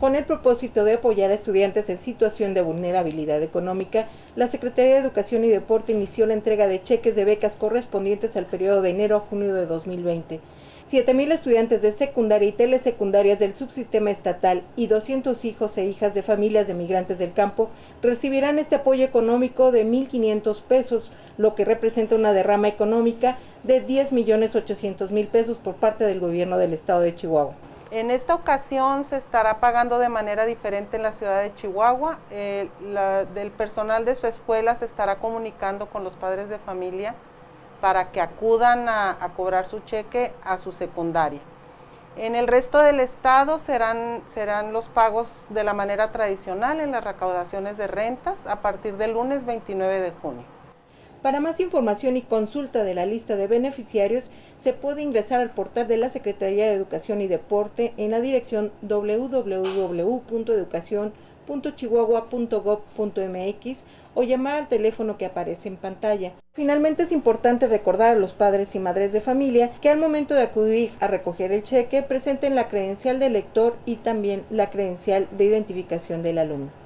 Con el propósito de apoyar a estudiantes en situación de vulnerabilidad económica, la Secretaría de Educación y Deporte inició la entrega de cheques de becas correspondientes al periodo de enero a junio de 2020. 7.000 estudiantes de secundaria y telesecundarias del subsistema estatal y 200 hijos e hijas de familias de migrantes del campo recibirán este apoyo económico de 1.500 pesos, lo que representa una derrama económica de 10.800.000 pesos por parte del gobierno del estado de Chihuahua. En esta ocasión se estará pagando de manera diferente en la ciudad de Chihuahua. Eh, del personal de su escuela se estará comunicando con los padres de familia para que acudan a, cobrar su cheque a su secundaria. En el resto del estado serán, serán los pagos de la manera tradicional en las recaudaciones de rentas a partir del lunes 29 de junio. Para más información y consulta de la lista de beneficiarios, se puede ingresar al portal de la Secretaría de Educación y Deporte en la dirección www.educacion.chihuahua.gov.mx o llamar al teléfono que aparece en pantalla. Finalmente es importante recordar a los padres y madres de familia que al momento de acudir a recoger el cheque presenten la credencial del lector y también la credencial de identificación del alumno.